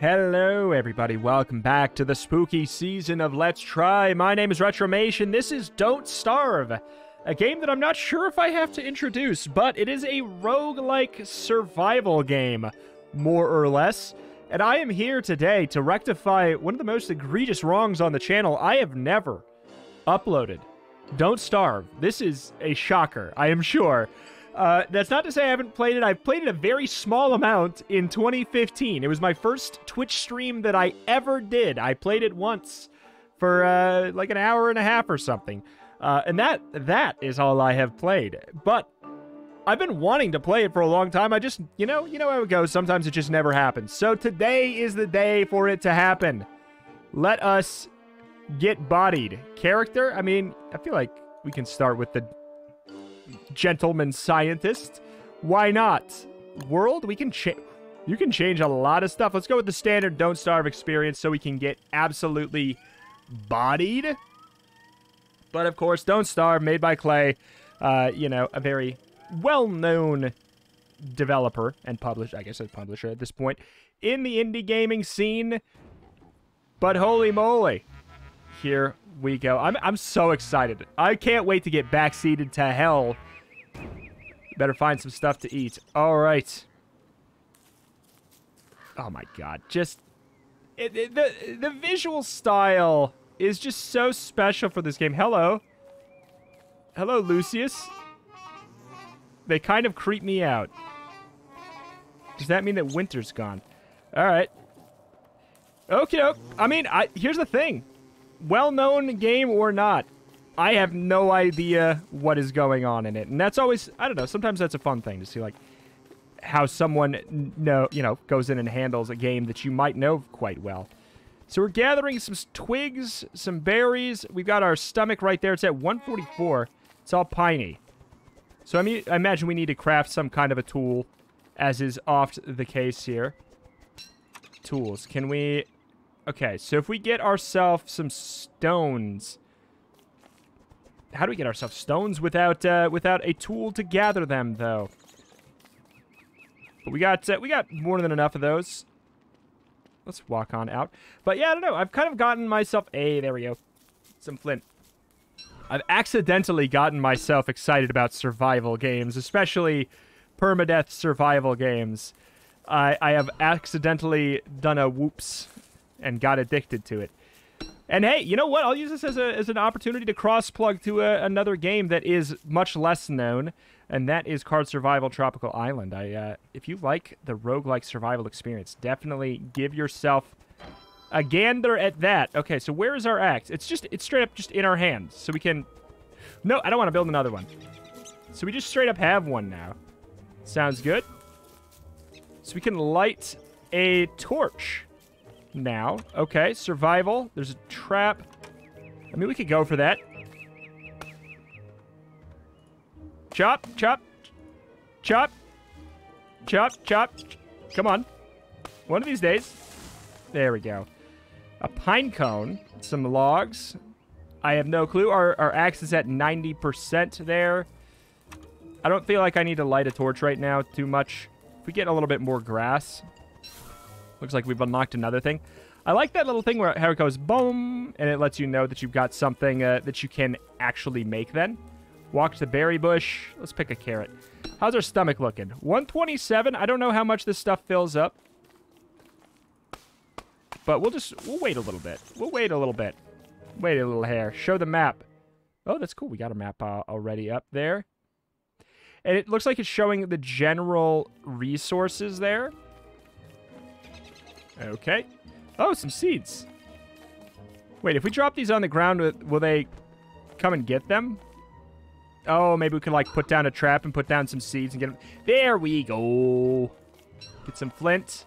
Hello, everybody. Welcome back to the spooky season of Let's Try. My name is Retromation. This is Don't Starve, a game that I'm not sure if I have to introduce, but it is a roguelike survival game, more or less. And I am here today to rectify one of the most egregious wrongs on the channel. I have never uploaded Don't Starve. This is a shocker, I am sure. Uh, that's not to say I haven't played it. I've played it a very small amount in 2015. It was my first Twitch stream that I ever did. I played it once for uh, like an hour and a half or something. Uh, and that that is all I have played. But I've been wanting to play it for a long time. I just, you know, you know how it goes. Sometimes it just never happens. So today is the day for it to happen. Let us get bodied. Character, I mean, I feel like we can start with the gentleman scientist. Why not? World, we can change. You can change a lot of stuff. Let's go with the standard Don't Starve experience so we can get absolutely bodied. But of course, Don't Starve, made by Klei, Uh, you know, a very well-known developer and publisher, I guess a publisher at this point, in the indie gaming scene. But holy moly, here we go. I'm, I'm so excited. I can't wait to get backseated to hell. Better find some stuff to eat. All right. Oh my god. Just it, it, the the visual style is just so special for this game. Hello. Hello, Lucius. They kind of creep me out. Does that mean that winter's gone? All right. Okay. I mean, I here's the thing well-known game or not, I have no idea what is going on in it. And that's always, I don't know, sometimes that's a fun thing to see, like, how someone know, you know, goes in and handles a game that you might know quite well. So we're gathering some twigs, some berries. We've got our stomach right there. It's at 144. It's all piney. So I mean, I imagine we need to craft some kind of a tool, as is oft the case here. Tools. Can we Okay, so if we get ourselves some stones... How do we get ourselves stones without uh, without a tool to gather them, though? But we got uh, we got more than enough of those. Let's walk on out. But yeah, I don't know. I've kind of gotten myself... Hey, there we go. Some flint. I've accidentally gotten myself excited about survival games, especially permadeath survival games. I, I have accidentally done a whoops and got addicted to it. And hey, you know what? I'll use this as, a, as an opportunity to cross plug to a, another game that is much less known, and that is Card Survival Tropical Island. I, uh, if you like the roguelike survival experience, definitely give yourself a gander at that. Okay, so where is our axe? It's just, it's straight up just in our hands. So we can, no, I don't want to build another one. So we just straight up have one now. Sounds good. So we can light a torch now. Okay, survival. There's a trap. I mean, we could go for that. Chop, chop, chop, chop, chop. Come on. One of these days. There we go. A pine cone, some logs. I have no clue. Our, our axe is at 90% there. I don't feel like I need to light a torch right now too much. If we get a little bit more grass, Looks like we've unlocked another thing. I like that little thing where how it goes boom, and it lets you know that you've got something uh, that you can actually make then. Walk to the berry bush. Let's pick a carrot. How's our stomach looking? 127. I don't know how much this stuff fills up. But we'll just, we'll wait a little bit. We'll wait a little bit. Wait a little hair. Show the map. Oh, that's cool. We got a map uh, already up there. And it looks like it's showing the general resources there. Okay. Oh, some seeds. Wait, if we drop these on the ground, will they come and get them? Oh, maybe we could, like, put down a trap and put down some seeds and get them. There we go. Get some flint.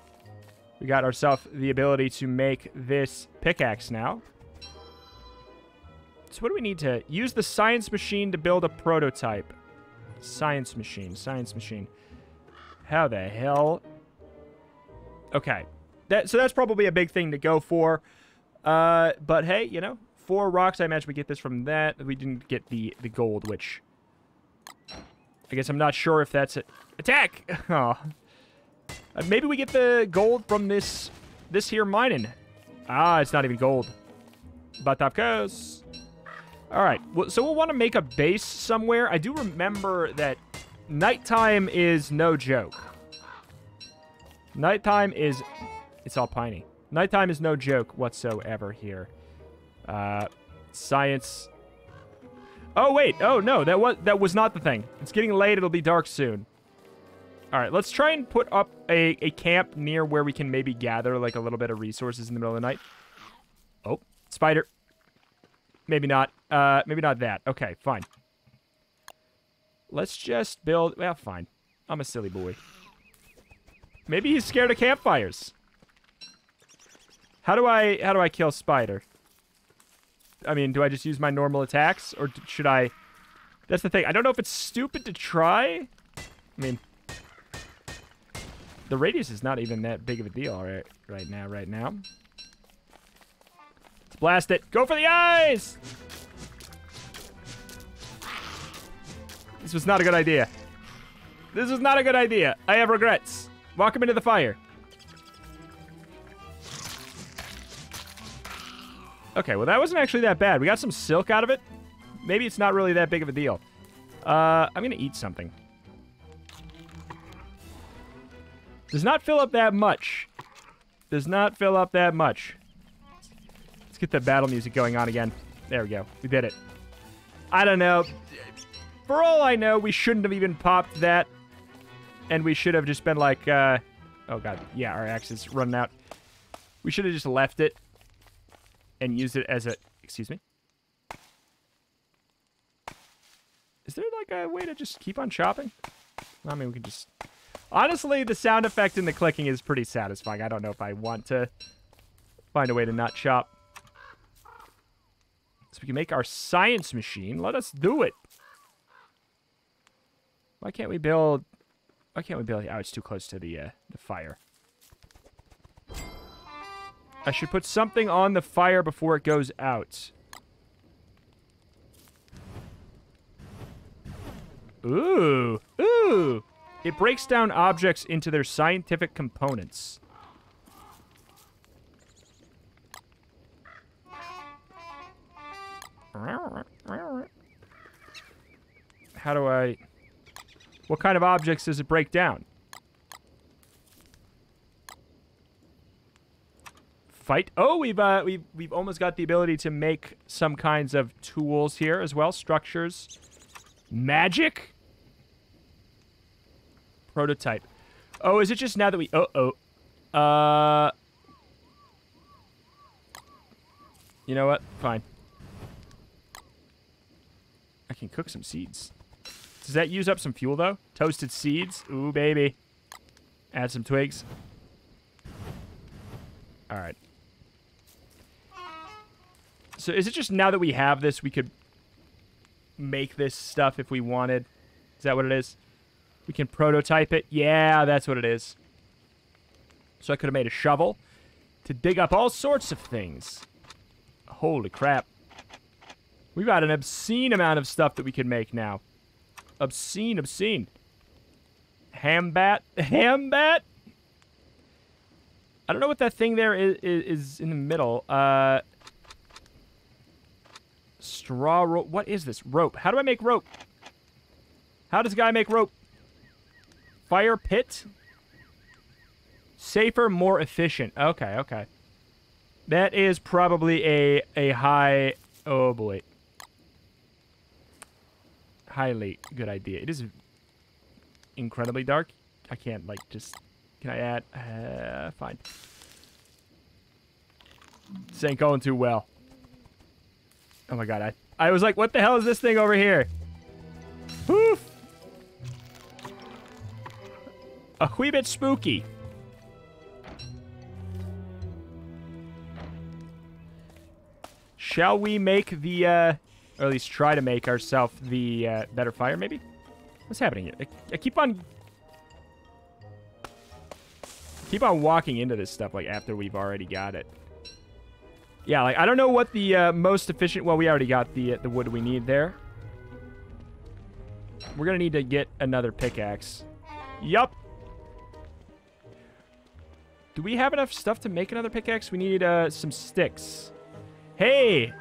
We got ourselves the ability to make this pickaxe now. So what do we need to... Use the science machine to build a prototype. Science machine, science machine. How the hell... Okay, that, so that's probably a big thing to go for. Uh, but hey, you know, four rocks. I imagine we get this from that. We didn't get the, the gold, which... I guess I'm not sure if that's it. Attack! Oh. Uh, maybe we get the gold from this this here mining? Ah, it's not even gold. But up goes. All right. Well, so we'll want to make a base somewhere. I do remember that nighttime is no joke. Nighttime is... It's all piney. Nighttime is no joke whatsoever here. Uh, science... Oh, wait. Oh, no. That was, that was not the thing. It's getting late. It'll be dark soon. All right. Let's try and put up a, a camp near where we can maybe gather, like, a little bit of resources in the middle of the night. Oh, spider. Maybe not. Uh, maybe not that. Okay, fine. Let's just build... Well, fine. I'm a silly boy. Maybe he's scared of campfires. How do I... How do I kill Spider? I mean, do I just use my normal attacks? Or should I... That's the thing. I don't know if it's stupid to try. I mean... The radius is not even that big of a deal right, right now, right now. Let's blast it. Go for the eyes! This was not a good idea. This was not a good idea. I have regrets. Walk him into the fire. Okay, well, that wasn't actually that bad. We got some silk out of it. Maybe it's not really that big of a deal. Uh, I'm going to eat something. Does not fill up that much. Does not fill up that much. Let's get the battle music going on again. There we go. We did it. I don't know. For all I know, we shouldn't have even popped that. And we should have just been like, uh... Oh, God. Yeah, our axe is running out. We should have just left it and use it as a... Excuse me? Is there, like, a way to just keep on chopping? I mean, we can just... Honestly, the sound effect in the clicking is pretty satisfying. I don't know if I want to find a way to not chop. So we can make our science machine. Let us do it. Why can't we build... Why can't we build... Oh, it's too close to the, uh, the fire. I should put something on the fire before it goes out. Ooh. Ooh. It breaks down objects into their scientific components. How do I... What kind of objects does it break down? Fight. Oh, we've uh, we've we've almost got the ability to make some kinds of tools here as well. Structures. Magic. Prototype. Oh, is it just now that we... Uh oh. Uh... You know what? Fine. I can cook some seeds. Does that use up some fuel, though? Toasted seeds? Ooh, baby. Add some twigs. All right. So is it just now that we have this, we could make this stuff if we wanted? Is that what it is? We can prototype it? Yeah, that's what it is. So I could have made a shovel to dig up all sorts of things. Holy crap. We've got an obscene amount of stuff that we can make now. Obscene, obscene. Hambat? Hambat? I don't know what that thing there is, is, is in the middle. Uh, straw rope. What is this? Rope. How do I make rope? How does a guy make rope? Fire pit? Safer, more efficient. Okay, okay. That is probably a, a high... Oh, boy. Highly good idea. It is incredibly dark. I can't, like, just... Can I add? Uh, fine. This ain't going too well. Oh my god, I, I was like, what the hell is this thing over here? Poof! A wee bit spooky. Shall we make the, uh, or at least try to make ourselves the uh, better fire, maybe? What's happening here? I, I keep on... keep on walking into this stuff, like, after we've already got it. Yeah, like, I don't know what the uh, most efficient... Well, we already got the, uh, the wood we need there. We're gonna need to get another pickaxe. Yup. Do we have enough stuff to make another pickaxe? We need uh, some sticks. Hey!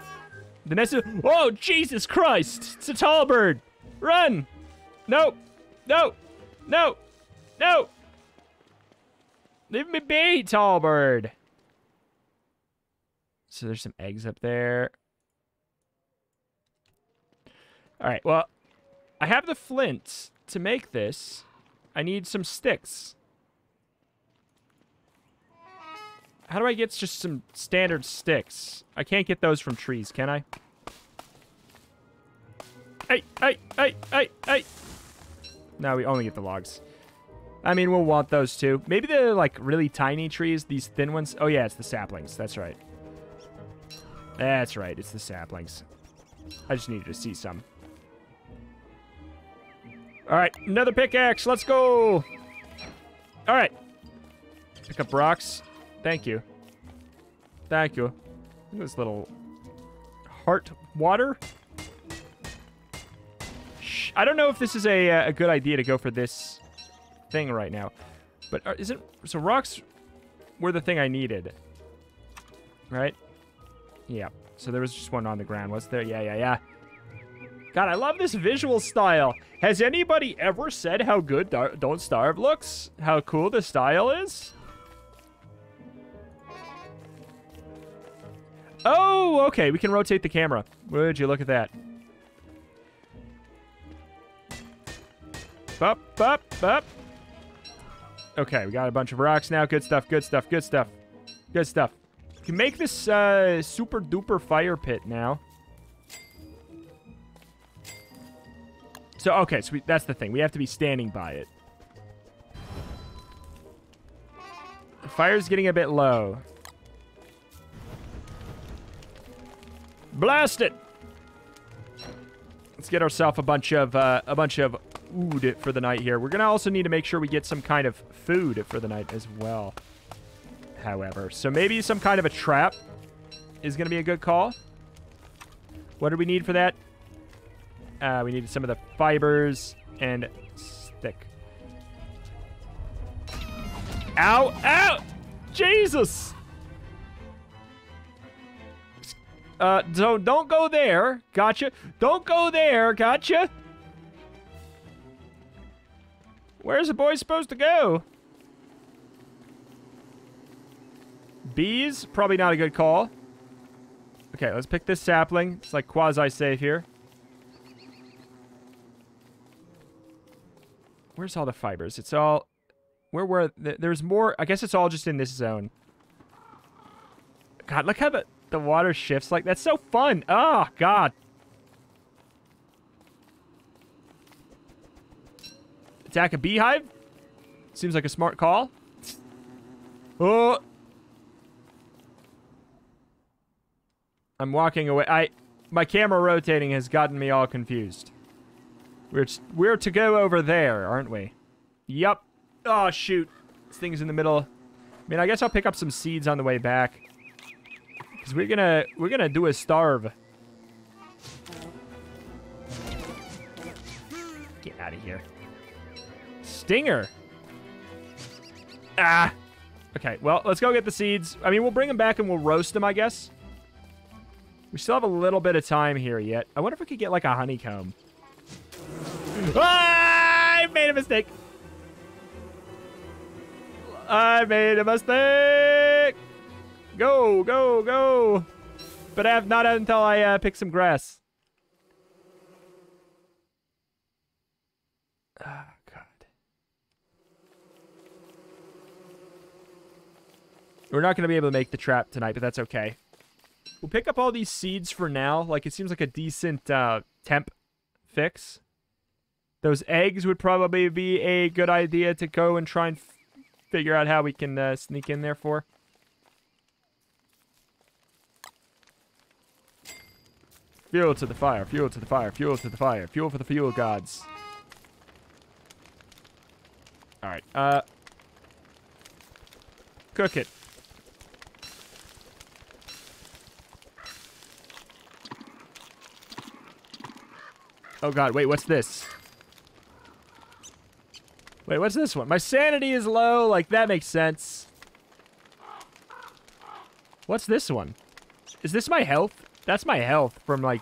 The nest is... Oh, Jesus Christ! It's a Tallbird! Run! No! No! No! No! Leave me be, Tallbird! So there's some eggs up there. Alright, well, I have the flint to make this. I need some sticks. How do I get just some standard sticks? I can't get those from trees, can I? Hey, hey, hey, hey, hey! No, we only get the logs. I mean, we'll want those too. Maybe the, like, really tiny trees, these thin ones. Oh, yeah, it's the saplings. That's right. That's right, it's the saplings. I just needed to see some. All right, another pickaxe. Let's go. All right. Pick up rocks. Thank you. Thank you. this little heart water. Shh. I don't know if this is a, uh, a good idea to go for this thing right now. But uh, isn't... So rocks were the thing I needed. Right? Yeah. So there was just one on the ground, was there? Yeah, yeah, yeah. God, I love this visual style. Has anybody ever said how good Don't Starve looks? How cool the style is? Oh, okay. We can rotate the camera. Would you look at that? Up, up, up. Okay, we got a bunch of rocks now. Good stuff, good stuff, good stuff. Good stuff. Can make this uh, super duper fire pit now. So, okay, so we, that's the thing. We have to be standing by it. The fire's getting a bit low. Blast it! Let's get ourselves a bunch of uh, a bunch of wood for the night here. We're gonna also need to make sure we get some kind of food for the night as well. However, so maybe some kind of a trap is gonna be a good call. What do we need for that? Uh, we need some of the fibers and stick. Ow! Ow! Jesus! Uh, so don't go there. Gotcha. Don't go there. Gotcha. Where's the boy supposed to go? Bees? Probably not a good call. Okay, let's pick this sapling. It's like quasi-safe here. Where's all the fibers? It's all... Where were... There's more... I guess it's all just in this zone. God, look how the, the water shifts like... That's so fun! Oh, God. Attack a beehive? Seems like a smart call. Oh! I'm walking away. I... My camera rotating has gotten me all confused. We're, we're to go over there, aren't we? Yup. Oh, shoot. This thing's in the middle. I mean, I guess I'll pick up some seeds on the way back. Because we're gonna, we're gonna do a starve. Get out of here. Stinger. Ah. Okay, well, let's go get the seeds. I mean, we'll bring them back and we'll roast them, I guess. We still have a little bit of time here yet. I wonder if we could get, like, a honeycomb. Ah, I made a mistake. I made a mistake. Go, go, go. But I have not until I uh, pick some grass. Ah, God. We're not going to be able to make the trap tonight, but that's okay. We'll pick up all these seeds for now. Like, it seems like a decent uh, temp fix. Those eggs would probably be a good idea to go and try and figure out how we can uh, sneak in there for. Fuel to the fire, fuel to the fire, fuel to the fire, fuel for the fuel gods. Alright, uh... Cook it. Oh god, wait, what's this? Wait, what's this one? My sanity is low. Like, that makes sense. What's this one? Is this my health? That's my health from, like,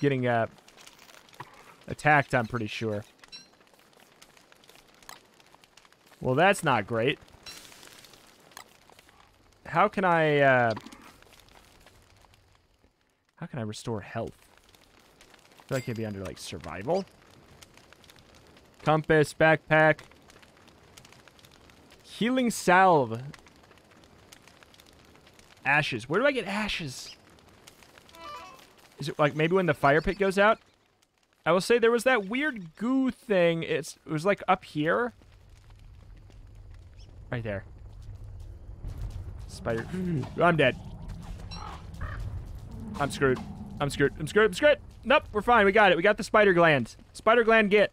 getting uh, attacked, I'm pretty sure. Well, that's not great. How can I, uh... How can I restore health? Feel like it'd be under, like, survival. Compass, backpack. Healing salve. Ashes. Where do I get ashes? Is it like maybe when the fire pit goes out? I will say there was that weird goo thing. It's it was like up here. Right there. Spider. I'm dead. I'm screwed. I'm screwed. I'm screwed. I'm screwed. Nope, we're fine. We got it. We got the spider gland. Spider gland get.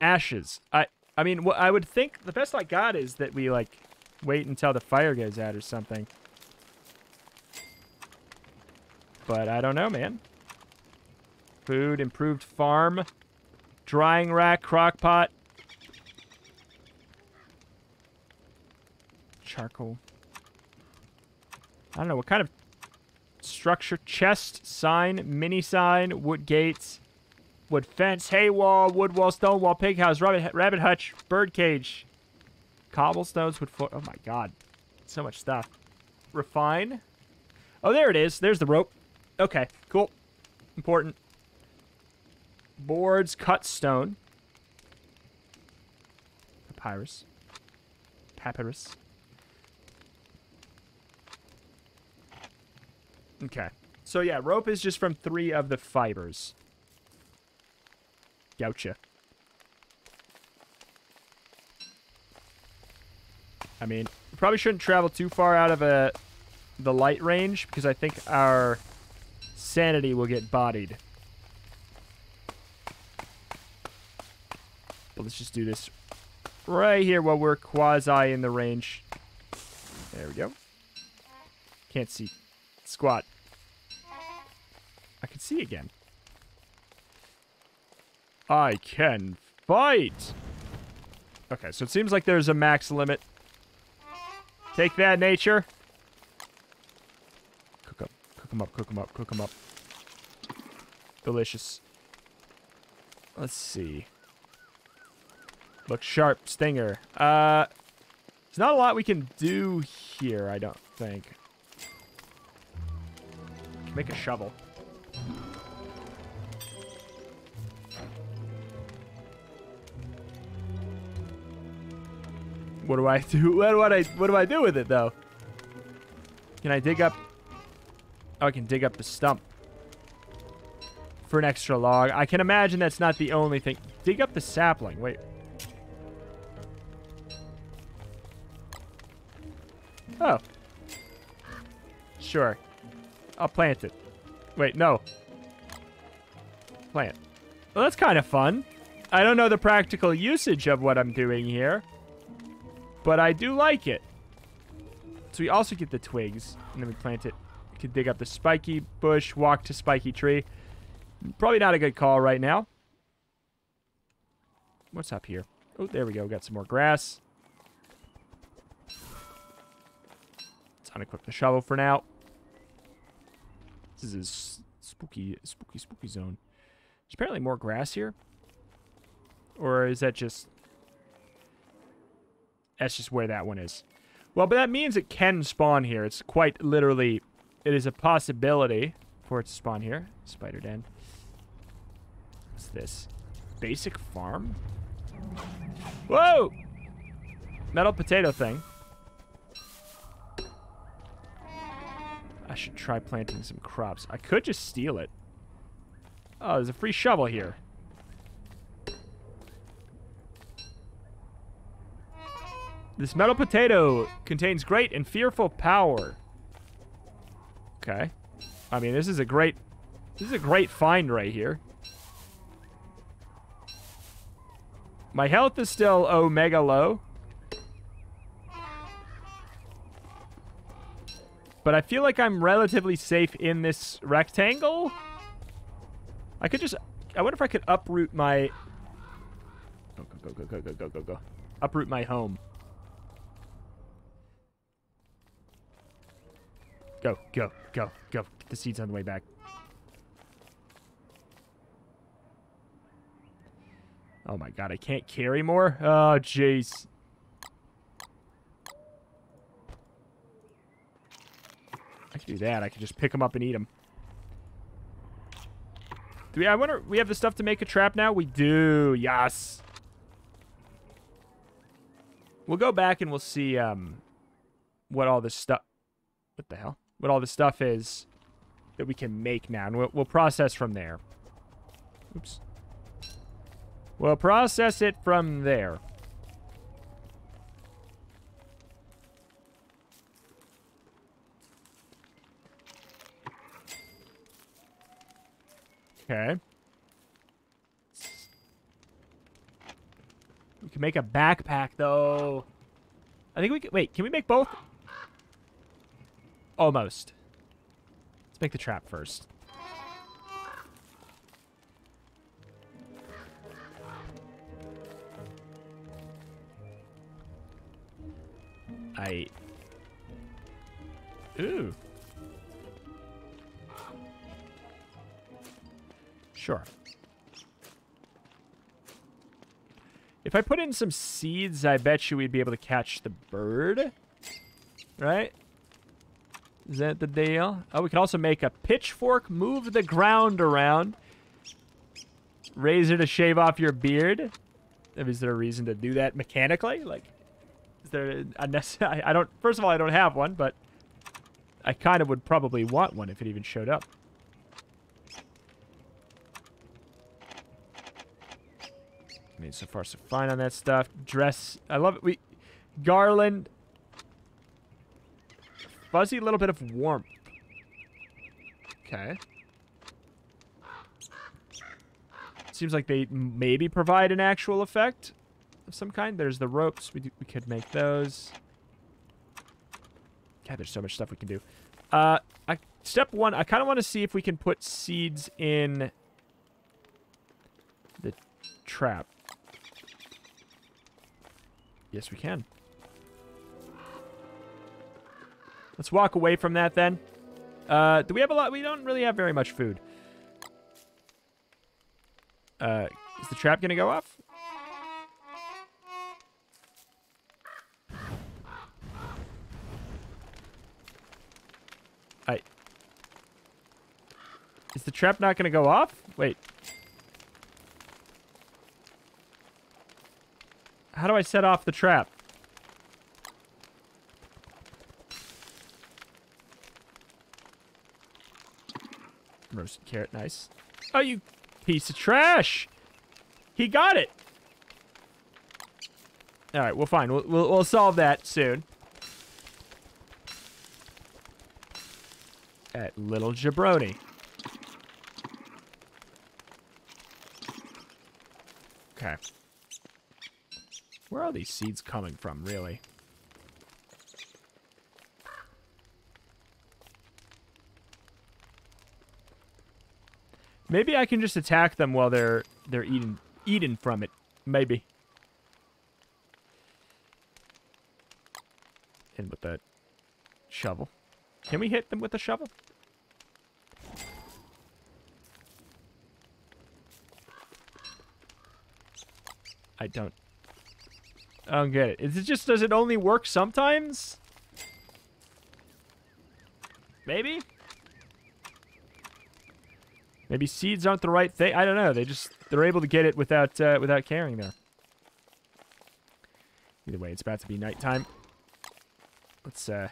Ashes. I I mean, what I would think the best I got is that we like wait until the fire goes out or something. But I don't know, man. Food, improved farm, drying rack, crock pot, charcoal. I don't know what kind of structure. Chest, sign, mini sign, wood gates, wood fence, hay wall, wood wall, stone wall, pig house, rabbit, rabbit hutch, bird cage, cobblestones, wood foot. Oh my god. So much stuff. Refine. Oh, there it is. There's the rope. Okay, cool. Important. Boards, cut stone. Papyrus. Papyrus. Okay. So yeah, rope is just from three of the fibers. Gotcha. I mean, probably shouldn't travel too far out of a the light range because I think our sanity will get bodied. But let's just do this right here while we're quasi in the range. There we go. Can't see. Squat. I can see again. I can fight! Okay, so it seems like there's a max limit. Take that, nature. Cook up. Cook them up, cook them up, cook them up. Delicious. Let's see. Look sharp, stinger. Uh, there's not a lot we can do here, I don't think. Make a shovel. What do I do? What do I what do I do with it though? Can I dig up Oh, I can dig up the stump for an extra log. I can imagine that's not the only thing. Dig up the sapling. Wait. Oh. Sure. I'll plant it. Wait, no. Plant. Well, that's kind of fun. I don't know the practical usage of what I'm doing here. But I do like it. So we also get the twigs. And then we plant it. We can dig up the spiky bush, walk to spiky tree. Probably not a good call right now. What's up here? Oh, there we go. Got some more grass. Let's unequip the shovel for now. This is a spooky, spooky, spooky zone. There's apparently more grass here. Or is that just... That's just where that one is. Well, but that means it can spawn here. It's quite literally... It is a possibility for it to spawn here. Spider den. What's this? Basic farm? Whoa! Metal potato thing. I should try planting some crops. I could just steal it. Oh, there's a free shovel here. This metal potato contains great and fearful power. Okay. I mean, this is a great... This is a great find right here. My health is still omega low. But I feel like I'm relatively safe in this rectangle. I could just... I wonder if I could uproot my... Go, go, go, go, go, go, go, go. Uproot my home. Go, go, go, go. Get the seeds on the way back. Oh my god, I can't carry more? Oh, jeez. I can do that. I can just pick them up and eat them. Do we, I wonder, we have the stuff to make a trap now? We do, yes. We'll go back and we'll see um, what all this stuff, what the hell? What all the stuff is that we can make now. And we'll, we'll process from there. Oops. We'll process it from there. Okay. We can make a backpack, though. I think we can... Wait, can we make both? Almost. Let's make the trap first. I... Ooh. Sure. If I put in some seeds, I bet you we'd be able to catch the bird. Right? Is that the deal? Oh, we can also make a pitchfork, move the ground around. Razor to shave off your beard. Is there a reason to do that mechanically? Like, is there a necessary... I don't... First of all, I don't have one, but... I kind of would probably want one if it even showed up. I mean, so far so fine on that stuff. Dress, I love it. We, garland, fuzzy little bit of warmth. Okay. Seems like they maybe provide an actual effect of some kind. There's the ropes. We, do, we could make those. God, there's so much stuff we can do. Uh, I, step one, I kind of want to see if we can put seeds in the trap. Yes, we can. Let's walk away from that then. Uh, do we have a lot? We don't really have very much food. Uh, is the trap going to go off? I... Is the trap not going to go off? Wait. How do I set off the trap? Roasted carrot, nice. Oh, you piece of trash! He got it! Alright, well, fine. We'll, we'll, we'll solve that soon. At Little Jabroni. Okay. Where are these seeds coming from, really? Maybe I can just attack them while they're they're eating eating from it. Maybe. And with that shovel. Can we hit them with a shovel? I don't I don't get it. Is it just, does it only work sometimes? Maybe? Maybe seeds aren't the right thing. I don't know. They just, they're able to get it without, uh, without carrying there. Either way, it's about to be nighttime. Let's, uh...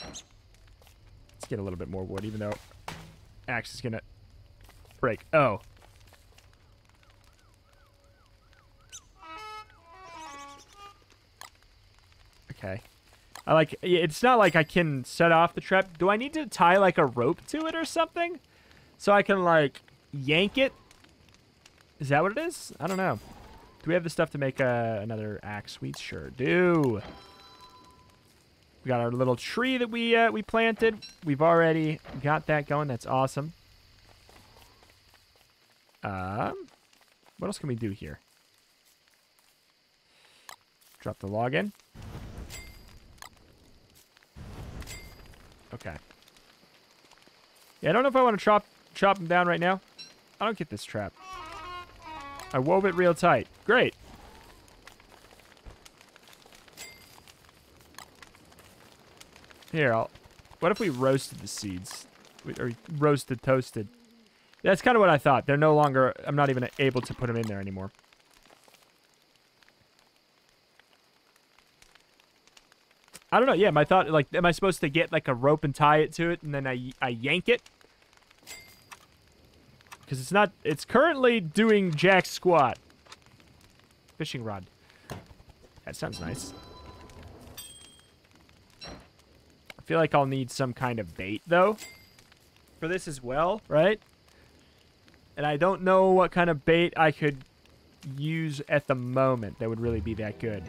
Let's get a little bit more wood, even though axe is gonna break. Oh, Okay. I like, it's not like I can set off the trap. Do I need to tie like a rope to it or something? So I can like yank it? Is that what it is? I don't know. Do we have the stuff to make uh, another axe? We sure do. We got our little tree that we uh, we planted. We've already got that going. That's awesome. Um, what else can we do here? Drop the log in. Okay. Yeah, I don't know if I want to chop chop him down right now. I don't get this trap. I wove it real tight. Great. Here, I'll... What if we roasted the seeds? Or roasted, toasted. That's kind of what I thought. They're no longer... I'm not even able to put them in there anymore. I don't know. Yeah, my thought, like, am I supposed to get, like, a rope and tie it to it, and then I, I yank it? Because it's not... It's currently doing jack squat. Fishing rod. That sounds nice. I feel like I'll need some kind of bait, though, for this as well, right? And I don't know what kind of bait I could use at the moment that would really be that good.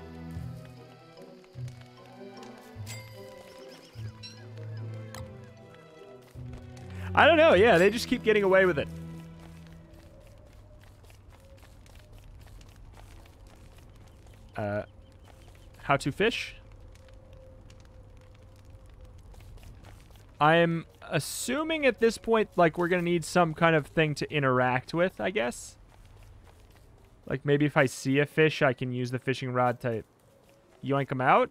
I don't know. Yeah, they just keep getting away with it. Uh, how to fish? I'm assuming at this point, like, we're going to need some kind of thing to interact with, I guess. Like, maybe if I see a fish, I can use the fishing rod to yoink them out.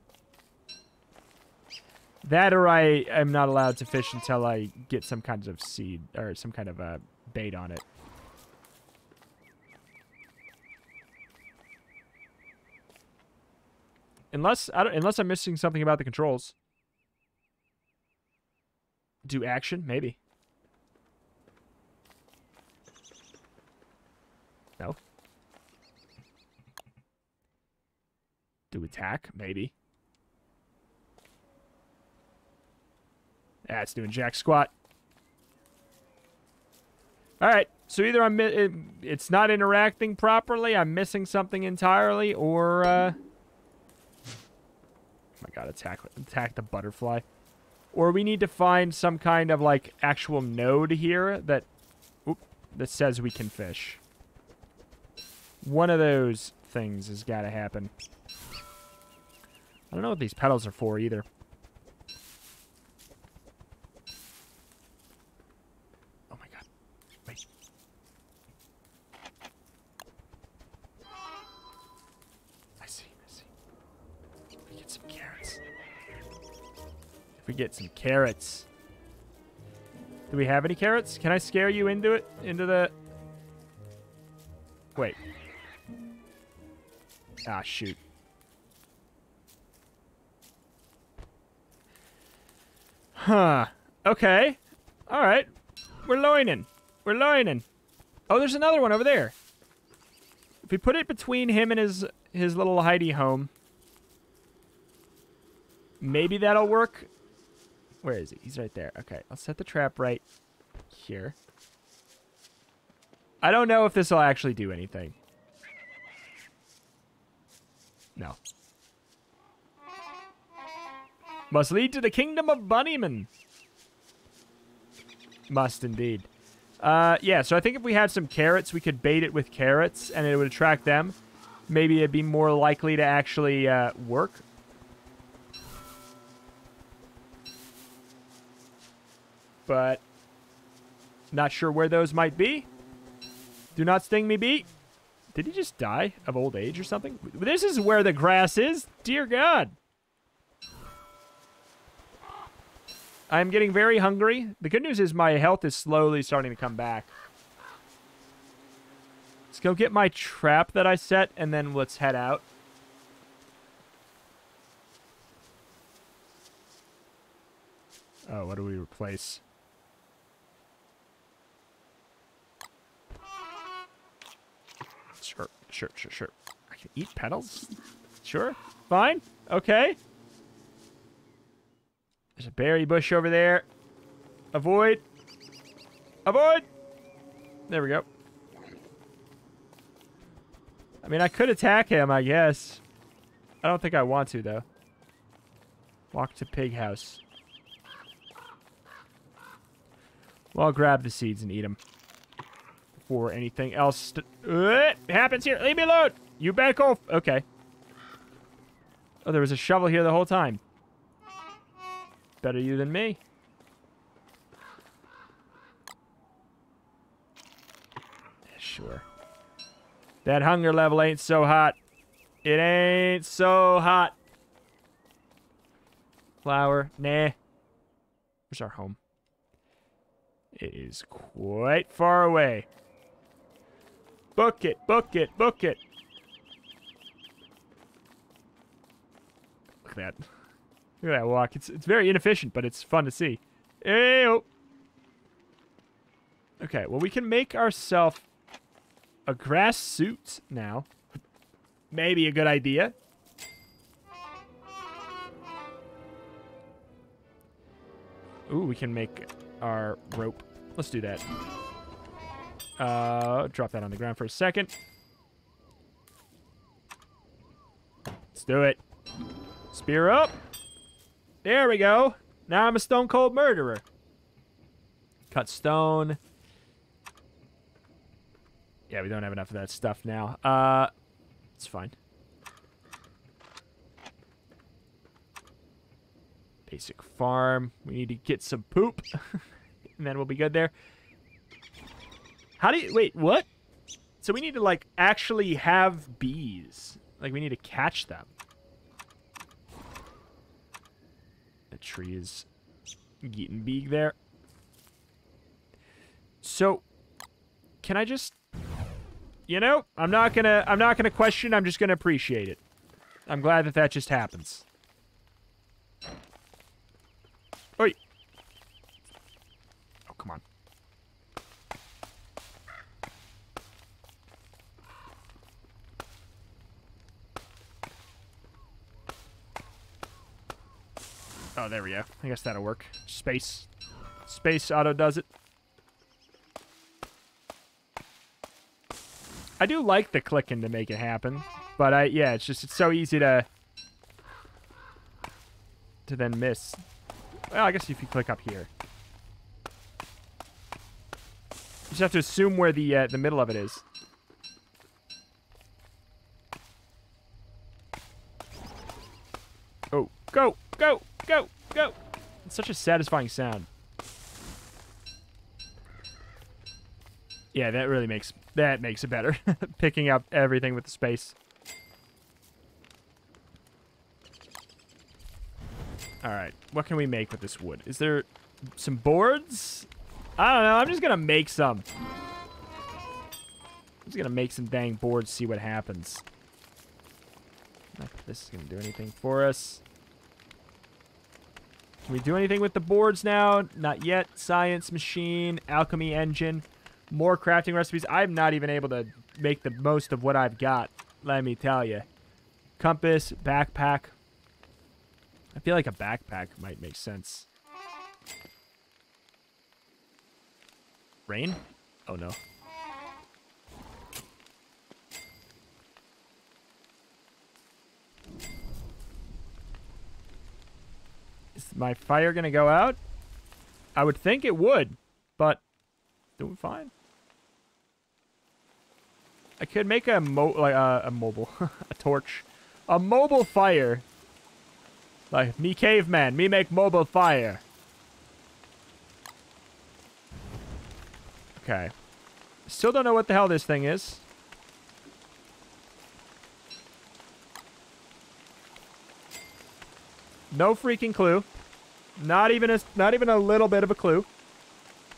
That or I am not allowed to fish until I get some kind of seed, or some kind of uh, bait on it. Unless, I don't, unless I'm missing something about the controls. Do action? Maybe. No. Do attack? Maybe. It's doing jack squat. All right. So either I'm it, it's not interacting properly, I'm missing something entirely, or uh, oh my god, attack attack the butterfly. Or we need to find some kind of like actual node here that oop, that says we can fish. One of those things has got to happen. I don't know what these petals are for either. Get some carrots. Do we have any carrots? Can I scare you into it? Into the... Wait. Ah, shoot. Huh. Okay. All right. We're loining. We're loining. Oh, there's another one over there. If we put it between him and his his little Heidi home, maybe that'll work. Where is he? He's right there. Okay, I'll set the trap right here. I don't know if this will actually do anything. No. Must lead to the kingdom of Bunnyman. Must indeed. Uh, yeah, so I think if we had some carrots, we could bait it with carrots, and it would attract them. Maybe it'd be more likely to actually uh, work. But not sure where those might be. Do not sting me, bee. Did he just die of old age or something? This is where the grass is. Dear God. I'm getting very hungry. The good news is my health is slowly starting to come back. Let's go get my trap that I set, and then let's head out. Oh, what do we replace? Sure, sure, sure. I can eat petals? Sure, fine, okay. There's a berry bush over there. Avoid. Avoid! There we go. I mean, I could attack him, I guess. I don't think I want to, though. Walk to pig house. Well, I'll grab the seeds and eat them. Or anything else. Uh, happens here. Leave me alone. You back off. Okay. Oh, there was a shovel here the whole time. Better you than me. Sure. That hunger level ain't so hot. It ain't so hot. Flower. Nah. Where's our home? It is quite far away. Book it, book it, book it. Look at that. Look at that walk. It's it's very inefficient, but it's fun to see. Ew. Okay, well we can make ourselves a grass suit now. Maybe a good idea. Ooh, we can make our rope. Let's do that. Uh, drop that on the ground for a second. Let's do it. Spear up. There we go. Now I'm a stone cold murderer. Cut stone. Yeah, we don't have enough of that stuff now. Uh, it's fine. Basic farm. We need to get some poop. and then we'll be good there. How do you... Wait, what? So we need to, like, actually have bees. Like, we need to catch them. The tree is getting big there. So, can I just... You know, I'm not gonna... I'm not gonna question. I'm just gonna appreciate it. I'm glad that that just happens. Oh, there we go. I guess that'll work. Space. Space auto does it. I do like the clicking to make it happen. But I yeah, it's just it's so easy to to then miss. Well, I guess if you click up here. You just have to assume where the uh, the middle of it is. Oh, go, go, go, go. It's such a satisfying sound. Yeah, that really makes that makes it better. Picking up everything with the space. All right, what can we make with this wood? Is there some boards? I don't know. I'm just gonna make some. I'm just gonna make some dang boards, see what happens. Not that this is gonna do anything for us. Can we do anything with the boards now? Not yet. Science machine, alchemy engine, more crafting recipes. I'm not even able to make the most of what I've got. Let me tell you. Compass, backpack, I feel like a backpack might make sense. Rain? Oh no. My fire gonna go out? I would think it would, but doing fine. I could make a mo like uh, a mobile, a torch, a mobile fire like, me caveman, me make mobile fire. Okay. Still don't know what the hell this thing is. No freaking clue. Not even a not even a little bit of a clue.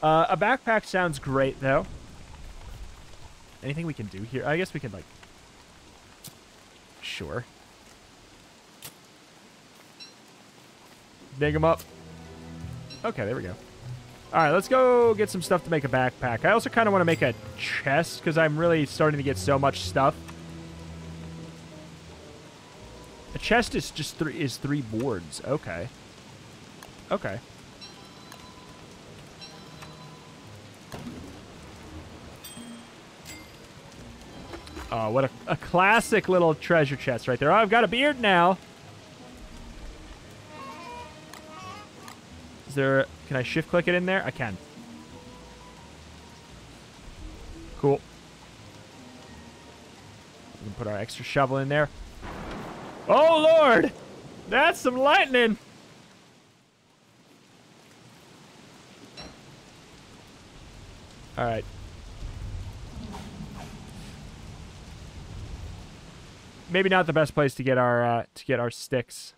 Uh, a backpack sounds great though. Anything we can do here? I guess we can like. Sure. Dig them up. Okay, there we go. All right, let's go get some stuff to make a backpack. I also kind of want to make a chest because I'm really starting to get so much stuff. A chest is just three is three boards. Okay. Okay. Oh, what a, a classic little treasure chest right there. Oh, I've got a beard now. Is there... Can I shift click it in there? I can. Cool. We can put our extra shovel in there. Oh, Lord! That's some lightning! Alright. Maybe not the best place to get our uh, to get our sticks.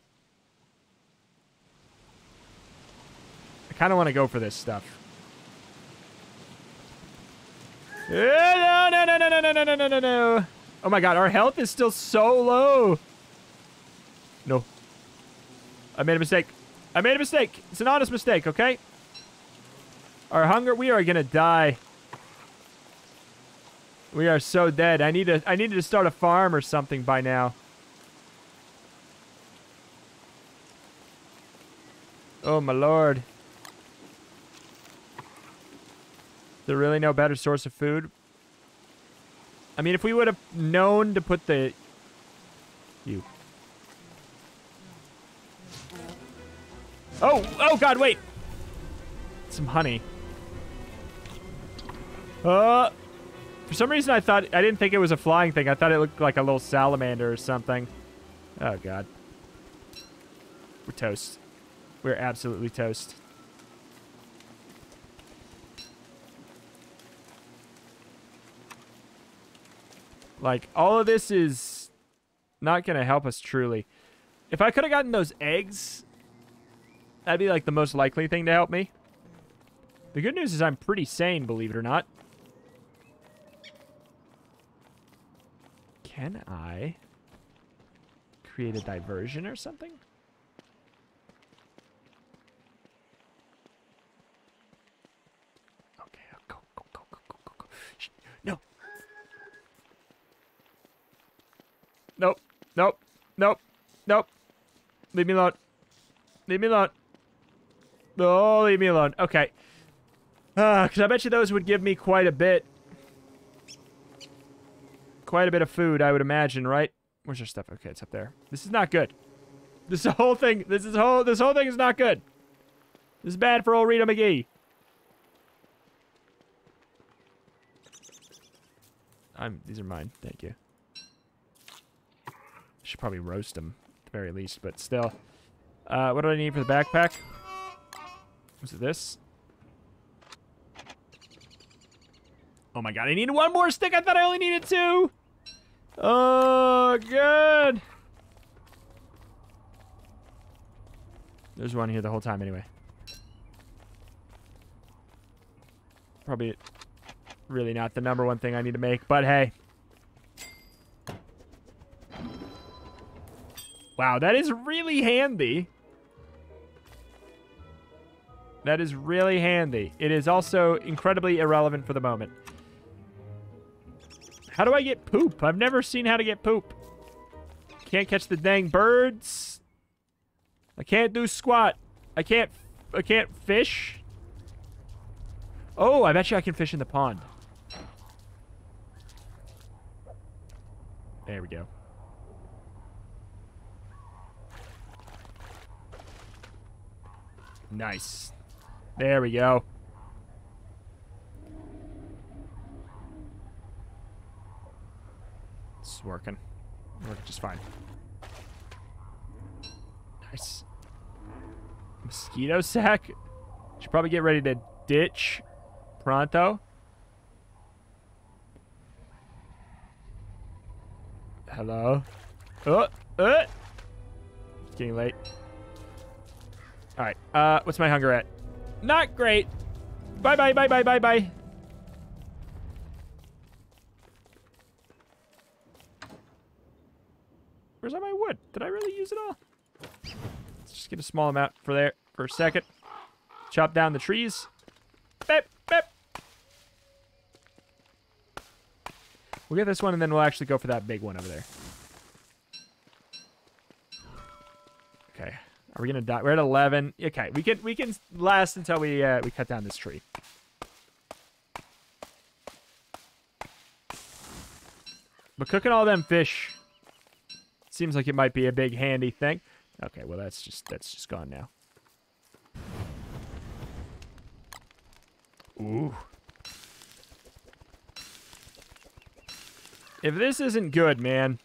I kind of want to go for this stuff. No, no, no, no, no, no, no, no, no, no. Oh my god, our health is still so low. No. I made a mistake. I made a mistake. It's an honest mistake, okay? Our hunger, we are going to die. We are so dead. I need to I needed to start a farm or something by now. Oh my lord. There really no better source of food? I mean, if we would have known to put the... You. Oh! Oh, God, wait! Some honey. Uh... For some reason, I thought... I didn't think it was a flying thing. I thought it looked like a little salamander or something. Oh, God. We're toast. We're absolutely toast. Like, all of this is not going to help us truly. If I could have gotten those eggs, that'd be like the most likely thing to help me. The good news is I'm pretty sane, believe it or not. Can I create a diversion or something? Okay, go, go, go, go, go, go, go. Shh, no. Nope, nope, nope, nope. Leave me alone. Leave me alone. Oh, leave me alone. Okay. Because uh, I bet you those would give me quite a bit. Quite a bit of food, I would imagine, right? Where's your stuff? Okay, it's up there. This is not good. This whole thing, this is whole, this whole thing is not good. This is bad for old Rita McGee. I'm, these are mine. Thank you. Should probably roast them, at the very least, but still. Uh, what do I need for the backpack? Was it this? Oh my god, I need one more stick. I thought I only needed two. Oh, good. There's one here the whole time anyway. Probably really not the number one thing I need to make, but hey. Wow, that is really handy. That is really handy. It is also incredibly irrelevant for the moment. How do I get poop? I've never seen how to get poop. Can't catch the dang birds. I can't do squat. I can't I can't fish. Oh, I bet you I can fish in the pond. There we go. Nice. There we go. It's working. Working just fine. Nice. Mosquito sack. Should probably get ready to ditch pronto. Hello? Oh, uh. It's getting late. All right. Uh, what's my hunger at? Not great. Bye, bye, bye, bye, bye, bye. Where's all my wood? Did I really use it all? Let's just get a small amount for there for a second. Chop down the trees. We'll get this one, and then we'll actually go for that big one over there. Okay. Are we gonna die? We're at 11. Okay, we can we can last until we uh, we cut down this tree. But cooking all them fish Seems like it might be a big handy thing. Okay, well that's just that's just gone now. Ooh. If this isn't good, man.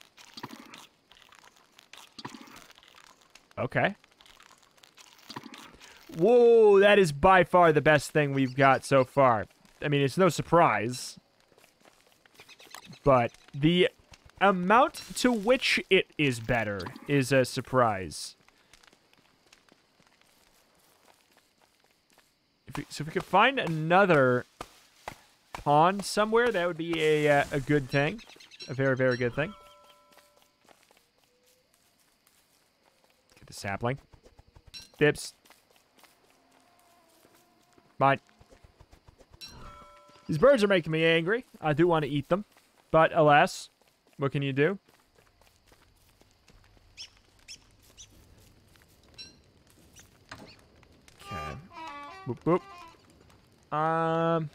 Okay. Whoa, that is by far the best thing we've got so far. I mean, it's no surprise. But the amount to which it is better is a surprise. If we, so if we could find another pond somewhere, that would be a, uh, a good thing. A very, very good thing. Get the sapling. Dips. Mine. These birds are making me angry. I do want to eat them. But alas, what can you do? Okay. Boop, boop. Um...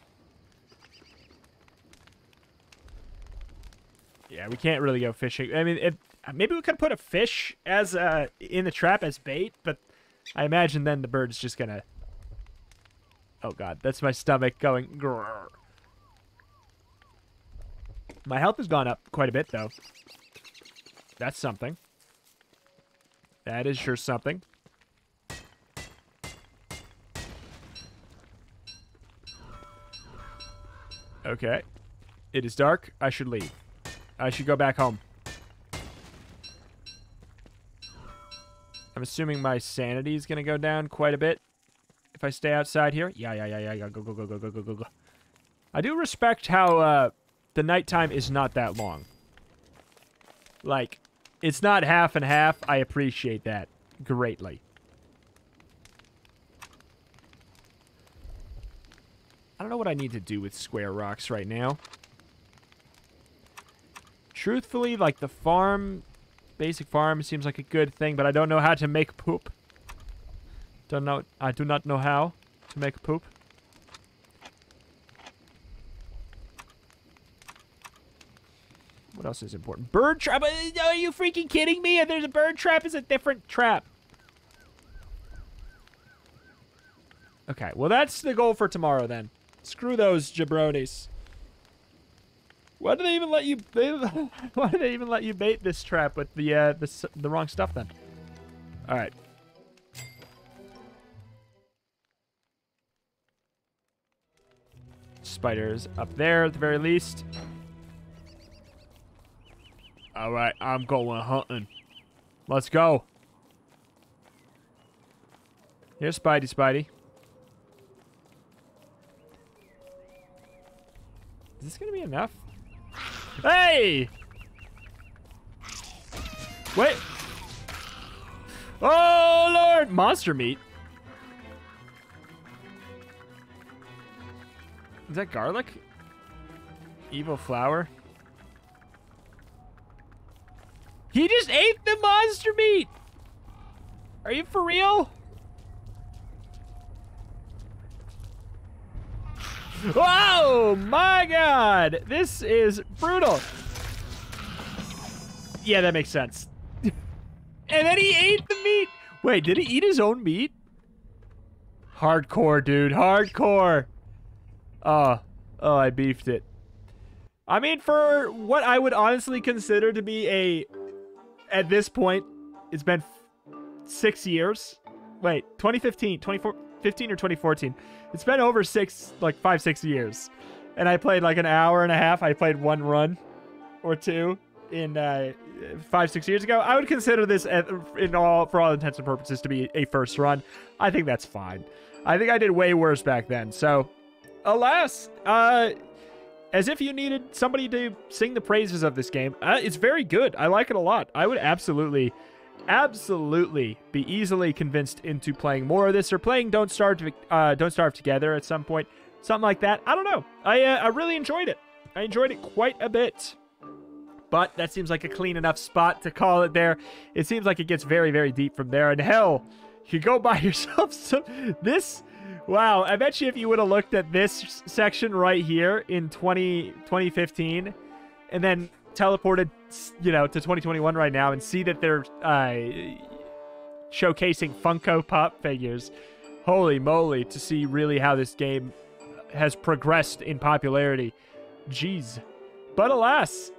Yeah, we can't really go fishing. I mean, it, maybe we could put a fish as uh, in the trap as bait, but I imagine then the bird's just gonna. Oh god, that's my stomach going. Grrr. My health has gone up quite a bit though. That's something. That is sure something. Okay. It is dark. I should leave. I should go back home. I'm assuming my sanity is going to go down quite a bit if I stay outside here. Yeah, yeah, yeah, yeah, yeah. Go, go, go, go, go, go, go, go. I do respect how uh, the nighttime is not that long. Like, it's not half and half. I appreciate that greatly. I don't know what I need to do with square rocks right now. Truthfully, like the farm, basic farm seems like a good thing, but I don't know how to make poop. Don't know. I do not know how to make poop. What else is important? Bird trap? Uh, are you freaking kidding me? There's a bird trap is a different trap. Okay, well that's the goal for tomorrow then. Screw those jabronis. Why do they even let you? They, why do they even let you bait this trap with the uh, the the wrong stuff then? All right. Spiders up there at the very least. All right, I'm going hunting. Let's go. Here's Spidey, Spidey. Is this to be enough? Hey! Wait. Oh, Lord. Monster meat. Is that garlic? Evil flower? He just ate the monster meat! Are you for real? Oh my god! This is brutal. Yeah, that makes sense. and then he ate the meat. Wait, did he eat his own meat? Hardcore, dude. Hardcore. Oh, oh, I beefed it. I mean, for what I would honestly consider to be a, at this point, it's been six years. Wait, 2015, 2015 or 2014. It's been over six, like five, six years. And I played like an hour and a half. I played one run or two in uh, five, six years ago. I would consider this, in all for all intents and purposes, to be a first run. I think that's fine. I think I did way worse back then. So, alas, uh, as if you needed somebody to sing the praises of this game. Uh, it's very good. I like it a lot. I would absolutely absolutely be easily convinced into playing more of this or playing Don't Starve uh, Don't Starve Together at some point, something like that. I don't know. I uh, I really enjoyed it. I enjoyed it quite a bit. But that seems like a clean enough spot to call it there. It seems like it gets very, very deep from there. And hell, you go buy yourself some... This... Wow, I bet you if you would have looked at this section right here in 20, 2015 and then teleported, you know, to 2021 right now and see that they're uh, showcasing Funko Pop figures. Holy moly, to see really how this game has progressed in popularity. Jeez. But alas,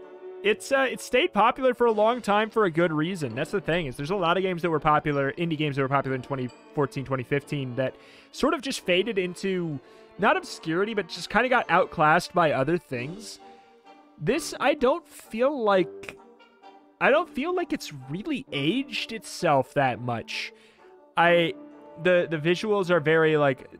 it's uh, it stayed popular for a long time for a good reason. That's the thing is there's a lot of games that were popular, indie games that were popular in 2014, 2015 that sort of just faded into not obscurity, but just kind of got outclassed by other things. This, I don't feel like I don't feel like it's really aged itself that much. I the the visuals are very like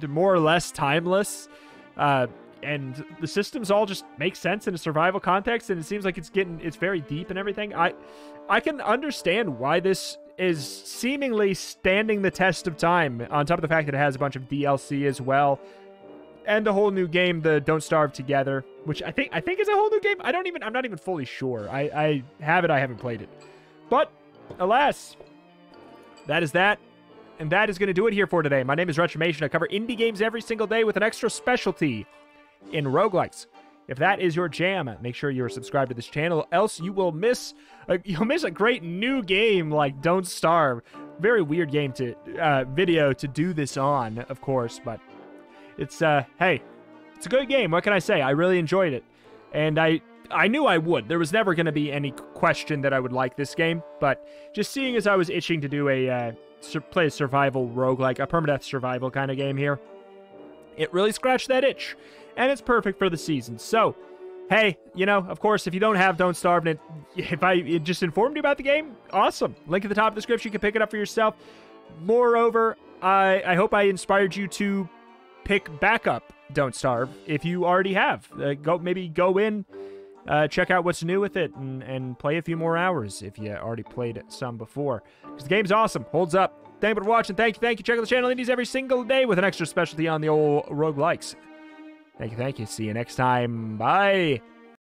they're more or less timeless. Uh, and the systems all just make sense in a survival context and it seems like it's getting it's very deep and everything. I I can understand why this is seemingly standing the test of time on top of the fact that it has a bunch of DLC as well and a whole new game, the Don't Starve Together, which I think I think is a whole new game. I don't even I'm not even fully sure. I I have it, I haven't played it. But alas, that is that. And that is going to do it here for today. My name is Retromation. I cover indie games every single day with an extra specialty in roguelikes. If that is your jam, make sure you're subscribed to this channel, else you will miss a, you'll miss a great new game like Don't Starve. Very weird game to uh, video to do this on, of course, but it's uh hey, it's a good game. What can I say? I really enjoyed it. And I I knew I would. There was never going to be any question that I would like this game, but just seeing as I was itching to do a uh, play a survival rogue like a permadeath survival kind of game here, it really scratched that itch, and it's perfect for the season. So, hey, you know, of course, if you don't have Don't Starve, and it, if I it just informed you about the game, awesome. Link at the top of the description. You can pick it up for yourself. Moreover, I I hope I inspired you to pick backup Don't Starve if you already have. Uh, go maybe go in, uh, check out what's new with it, and, and play a few more hours if you already played some before. Because the game's awesome, holds up. Thank you for watching. Thank you, thank you. Check out the channel indies every single day with an extra specialty on the old rogue likes. Thank you, thank you. See you next time. Bye.